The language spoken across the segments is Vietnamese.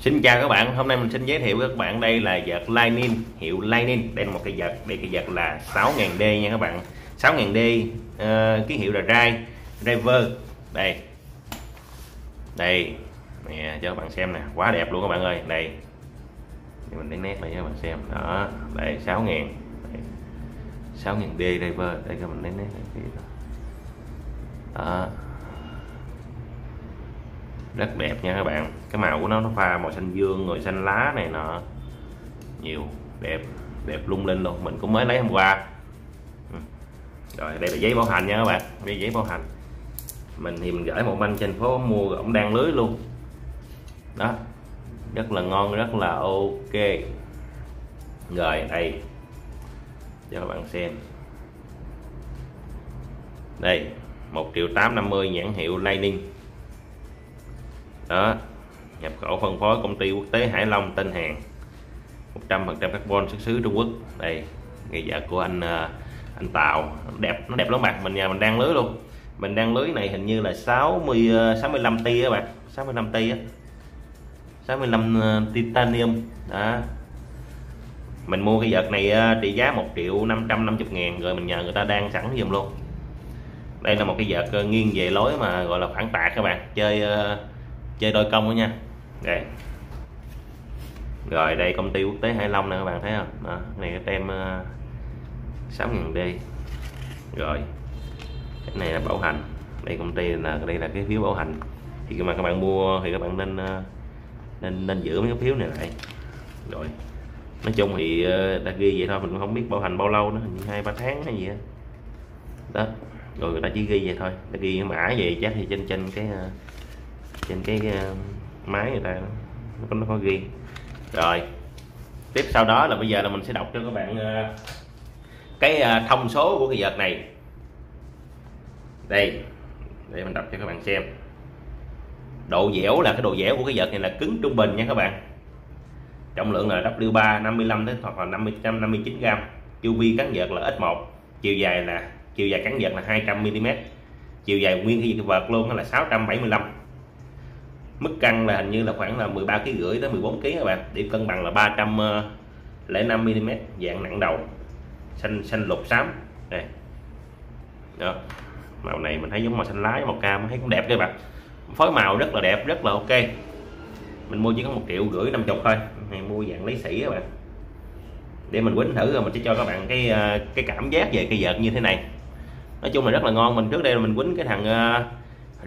Xin chào các bạn, hôm nay mình xin giới thiệu với các bạn đây là vợt Lightning, hiệu Lightning. Đây là một cái vợt, đây cái vợt là 6000D nha các bạn. 6000D uh, ờ, ký hiệu là Rai Driver. Đây. Đây. Nè cho các bạn xem nè, quá đẹp luôn các bạn ơi. Đây. Để mình lấy nét lại cho các bạn xem. Đó, đây 6000. Đây. 6000D Driver. Đây các bạn lấy nét này. Đó rất đẹp nha các bạn. Cái màu của nó nó pha màu xanh dương rồi xanh lá này nọ. Nhiều, đẹp đẹp lung linh luôn. Mình cũng mới lấy hôm qua. Ừ. Rồi, đây là giấy bảo hành nha các bạn. Đây giấy bảo hành. Mình thì mình gửi một anh trên phố mua ổng đang lưới luôn. Đó. Rất là ngon, rất là ok. Rồi, đây. Cho các bạn xem. Đây, một triệu tám năm mươi nhãn hiệu Lightning đó. Nhập khẩu phân phối công ty quốc tế Hải Long tên hàng. 100% carbon xuất xứ Trung Quốc. Đây ngày vợ của anh ờ, anh Tào. Đẹp, nó đẹp lắm bạn. Mình nhà mình đang lưới luôn. Mình đang lưới này hình như là 60 65 ti các bạn. 65 ti á. 65 ờ, titanium. Đó. Mình mua cái vợt này ờ, trị giá 1 triệu 550 ngàn, rồi mình nhờ người ta đang sẵn dùm luôn. Đây là một cái vợt nghiêng về lối mà gọi là phản tạc các bạn. Chơi chơi đôi công đó nha. Đây. Rồi đây công ty quốc tế Hải Long nè các bạn thấy không? Đó, này cái tem uh, ờ, 6.000 D rồi cái này là bảo hành. Đây công ty là đây là cái phiếu bảo hành. Thì khi mà các bạn mua thì các bạn nên uh, nên nên giữ mấy cái phiếu này lại. Rồi nói chung thì uh, đã ghi vậy thôi mình cũng không biết bảo hành bao lâu nữa hai ba tháng hay gì đó. đó rồi người ta chỉ ghi vậy thôi. Đã ghi mã gì chắc thì trên trên cái uh, trên cái ờ, máy người ta nó có, nó có ghi. Rồi tiếp sau đó là bây giờ là mình sẽ đọc cho các bạn ờ, cái ờ, thông số của cái vợt này. Đây để mình đọc cho các bạn xem. Độ dẻo là cái độ dẻo của cái vợt này là cứng trung bình nha các bạn. Trọng lượng là W3 55 đến hoặc là 559 gram chu vi cắn vợt là x1 chiều dài là chiều dài cắn vợt là 200 mm chiều dài nguyên cái vợt luôn là 675 mức cân là hình như là khoảng là 13 kg rưỡi tới 14 kg các bạn. Điểm cân bằng là 305 ờ, mm dạng nặng đầu, xanh xanh lục xám. Đây. Đó. Màu này mình thấy giống màu xanh lá màu cam thấy cũng đẹp các bạn. Phối màu rất là đẹp, rất là ok. Mình mua chỉ có một triệu rưỡi năm chục thôi. Này, mua dạng lấy sỉ các bạn. Để mình quýnh thử rồi mình sẽ cho các bạn cái ờ, cái cảm giác về cây vợt như thế này. Nói chung là rất là ngon. Mình trước đây là mình quýnh cái thằng ờ,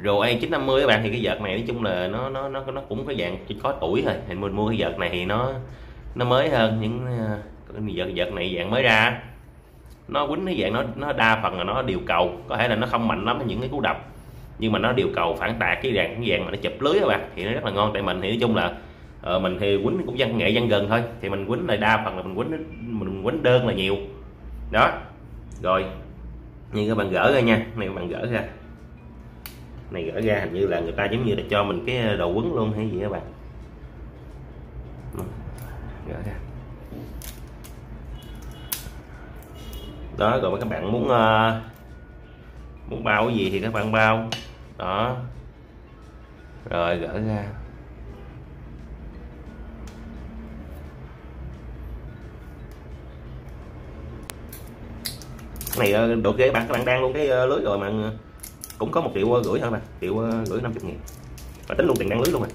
Roa 950 các bạn, thì cái vợt này nói chung là nó nó nó nó cũng có dạng chỉ có tuổi thôi. Thì mình mua cái vợt này thì nó nó mới hơn những ờ, cái vợt vợt này dạng mới ra. Nó quýnh cái dạng nó nó đa phần là nó điều cầu. Có thể là nó không mạnh lắm những cái cú đập, nhưng mà nó điều cầu phản tạc cái dạng cái dạng mà nó chụp lưới các bạn, thì nó rất là ngon. Tại mình thì nói chung là ờ, mình thì quýnh cũng văn nghệ văn gần thôi. Thì mình quýnh là đa phần là mình quýnh mình quýnh đơn là nhiều. Đó. Rồi, như các bạn gỡ ra nha, này các bạn gỡ ra này gỡ ra hình như là người ta giống như là cho mình cái ờ, đầu quấn luôn hay gì các bạn. Ừ. Gỡ ra đó rồi các bạn muốn uh, muốn bao cái gì thì các bạn bao. Đó. Rồi gỡ ra này ờ, đồ độ ghế bạn các bạn đang luôn cái lưới rồi mà cũng có một triệu rưỡi thôi mà triệu ờ, rưỡi năm chục nghìn. Và tính luôn tiền đăng lưới luôn rồi.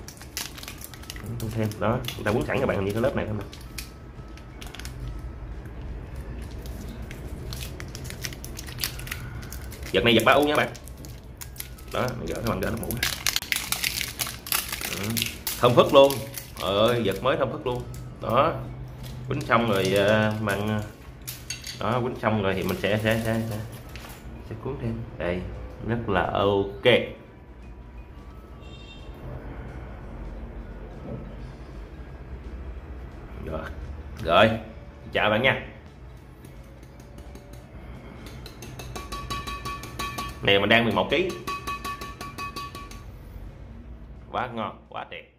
Không thêm. Đó người ta quấn sẵn cho bạn như cái lớp này thôi mà. Giật này giật ba u nha bạn. Đó gỡ cái bằng gỡ nó mũ thơm phức luôn. Ơi giật mới thơm phức luôn. Đó quýnh xong rồi ờ, bằng ờ, đó quýnh xong rồi thì mình sẽ sẽ sẽ sẽ, sẽ cuốn thêm. Đây rất là ok. Rồi rồi, chào bạn nha. Này mình đang 11 kg quá ngon, quá đẹp.